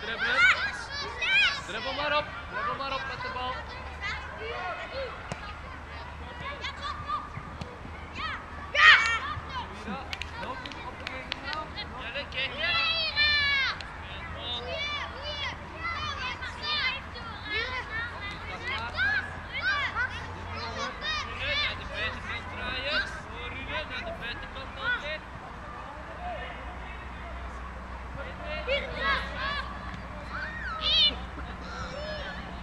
Dribbelen. Dribbel maar op. Dribbel maar op met de bal. Ja, dat kijk Naar de buitenkant draaien. Voor Ruben, naar de buitenkant altijd.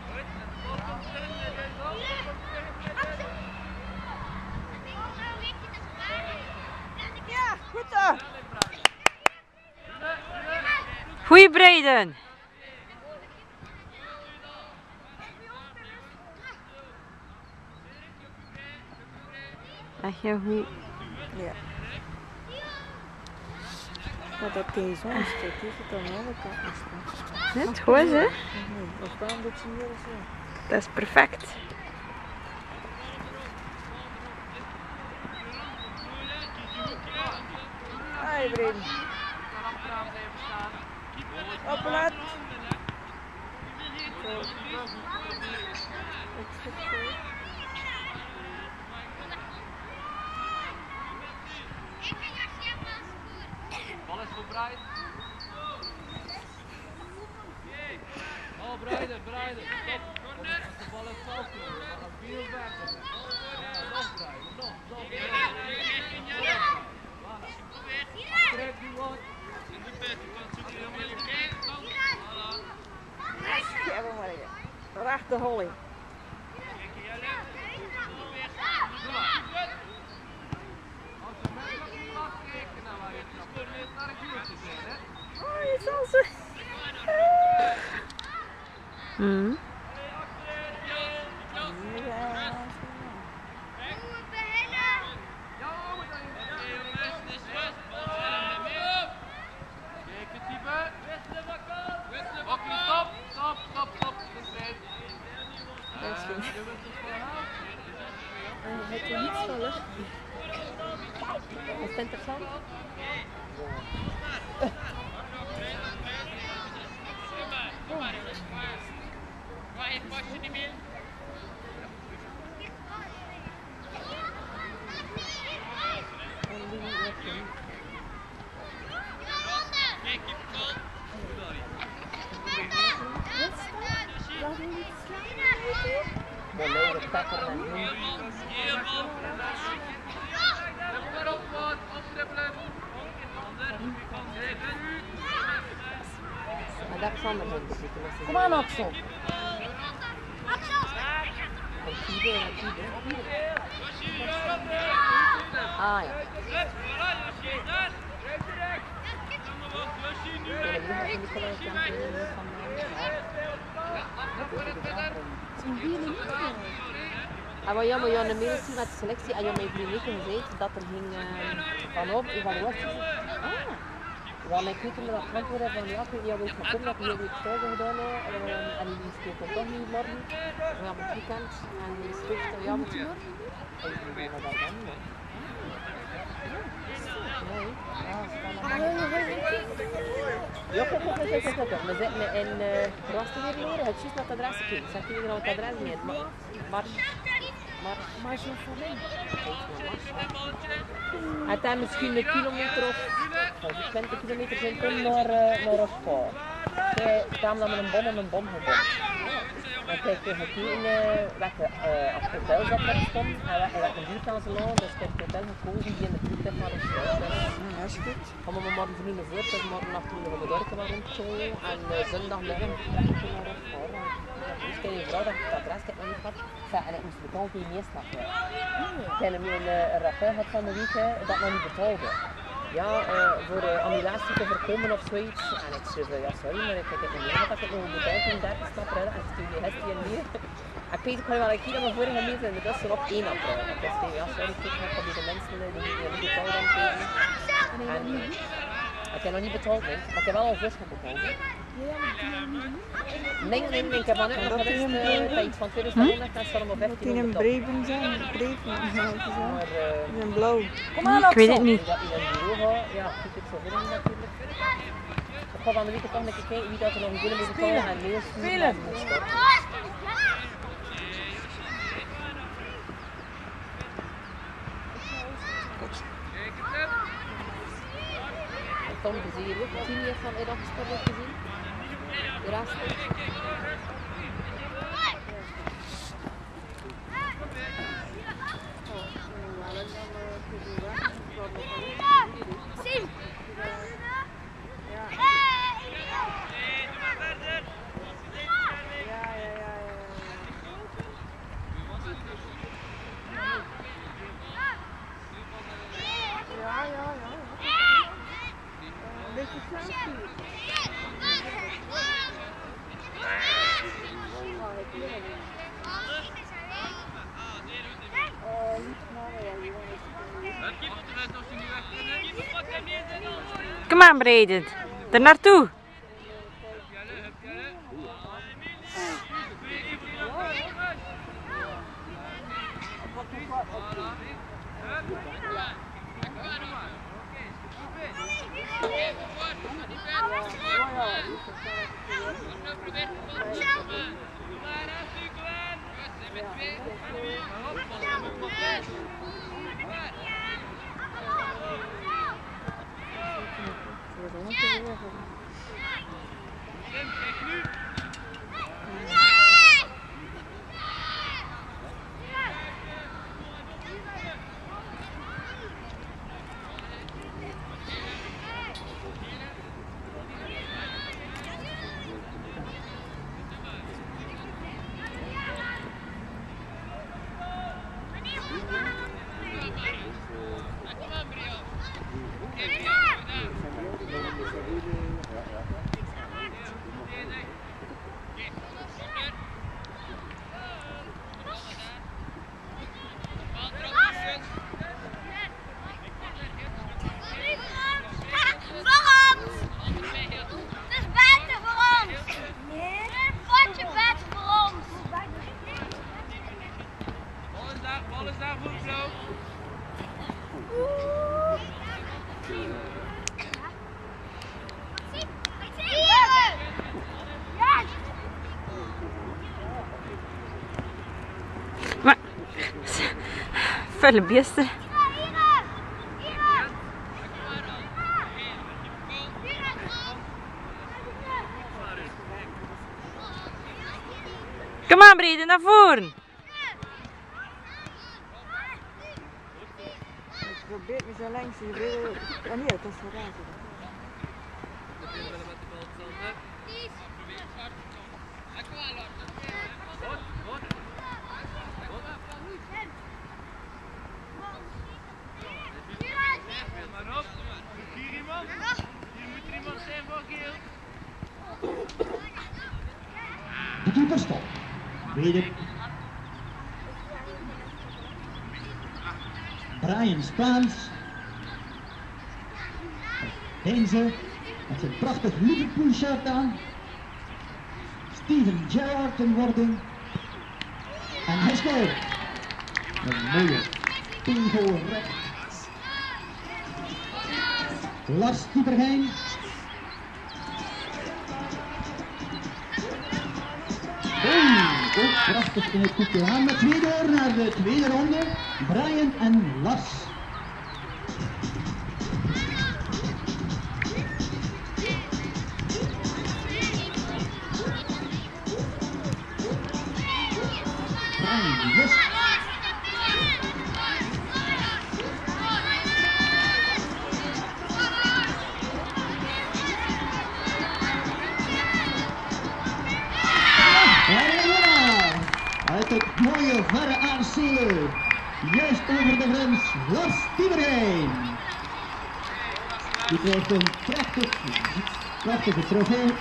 Goed, en de bal komt terug naar de bal. Komt terug naar de Ja, goed zo. Goeie Breiden. Echt heel goed. Ja. Maar dat tegen zo'n stuk is het dan wel een kant staan. Net goed hè? Een beetje meer zo. Dat is perfect. Breden. Zit goed. Bal is voor Brian. Oh, Breiden, Breiden. Stop. Als de bal veld komt, dan. Ja, nog Breiden, nog, nog. Trek die wat. In de zoek je we maar even. Recht de holling. Als je mij nog niet mag kijken naar waar je trapt, dan moet je naar een uurtje zijn, hè. Oh, je zal ze. Mm. Ja. Kijk het type. Oké, stop, stop, stop, stop. Het is tijd. Dat is Eh, goed. je wilt het verhaal? En heb je niets van lucht? Is het interessant? En die wat doen? Laat me niet slaan. Maar nee, dat takken en doen. Dribbel maar op, wat. Opdribbelen. Ander. Kijk, Dat is anders dan zitten. Kom aan, Axel. Tiebe. Ah ja. Van Ah, maar ja, maar ja, een mail met de selectie en ja, mijn vriendin gezegd dat er ging uh, evaluatie. Ah. Ja, mijn keuken met dat antwoord hebben van ja, ik weet niet of ik kom dat ik heel goed stijgen gedaan heb. En, die speelt dan toch niet morgen. We gaan het weekend en die spreekt ja, moet je morgen? En ik denk dat dat dan niet. Nee, ja, ja, kijk, kijk, kijk, kijk, kijk. We zitten in uh, Rastenweerloren, het is juist het adres. Ik zeg niet meer het adres niet, maar... maar maar, maar zo van mij. Het is misschien een kilometer of of 20 kilometer zijn toen naar, uh, naar Oscar. Staan dan met een bon en een bon gebonden. En kijk, we hebben hier in welke uh, hotel dat er stond en welke, welke aan ze lagen. Dus ik heb het hotel gekozen die in de buurt naar de stad. Ja, is goed. Gaan we maar vrienden voor, dus nog toen we de dorpen waren rond zo. En uh, zondagmiddag ik naar Oscar. Dus kijk, je vrouw dat ik het adres heb nog niet gehad. En ik moest betalen voor die meestap. Ik heb een, rappel gehad van de week dat nog niet betaalde. Ja, eh, voor eh, annulatie te voorkomen of zoiets. En ik zei ja sorry, maar ik heb het niet dat ik nog moet buiten in 30 stappen redden. En ze stuurde het hier meer. Ik weet ik wel, ik hier aan mijn vorige meter en dat is er op één op. Ik zei, ja sorry, ik heb van deze mensen eh, die die niet betaald hebben gegeven. En ik heb nog niet betaald, nee. Maar ik heb wel al vis betaald. Nee, nee, nee, ik heb van net nog van 2000 en staan om Dat die 15 een breven zijn, breven. Maar eh, Die zijn blauw. Ik weet het niet. in een ja, ik zal willen natuurlijk. Ik ga van de week toch nog een keer kijken wie dat er nog een willen moet betalen en mails sturen en moet starten. En Tom Bezier ook, tien jaar van Ed afgestart heeft gezien. De rest ook. Sim! Ja, ja, ja, ja. Ja, ja, ja. Een beetje zelfstuur. Oh, niet maar, ja, jongens. Kom aan, Breden. Er naartoe. Come on, Voor ons! Het is beter voor ons! Een potje beter voor ons! Bal is daar, bal is daar goed, Flo. Ja! Maar... Vuile beesten. Kom aan, Breden, naar voren. Ik probeer me zo langs te. Oh nee, dat is is wel met de bal, op. Hier iemand. Hier moet er iemand zijn voor Geel. De keeper stopt. Brian Spaans. Heenze met zijn prachtig Liverpool shirt aan. Steven Gerrard in wording. En hij scoort. Een mooie pingo recht. Lars Dieperheijn. Oeh, ook prachtig in het koekje. Met twee door naar de tweede ronde. Brian en Lars. Aanzien. Juist over de grens, Lars Tieberheim. Die krijgt een prachtig, prachtige trofee.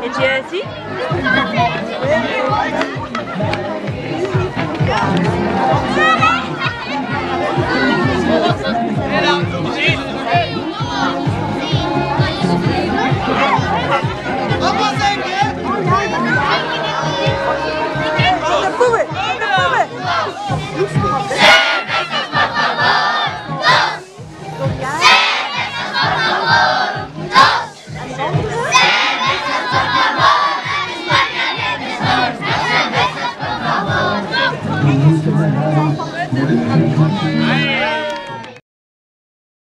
Het Stop.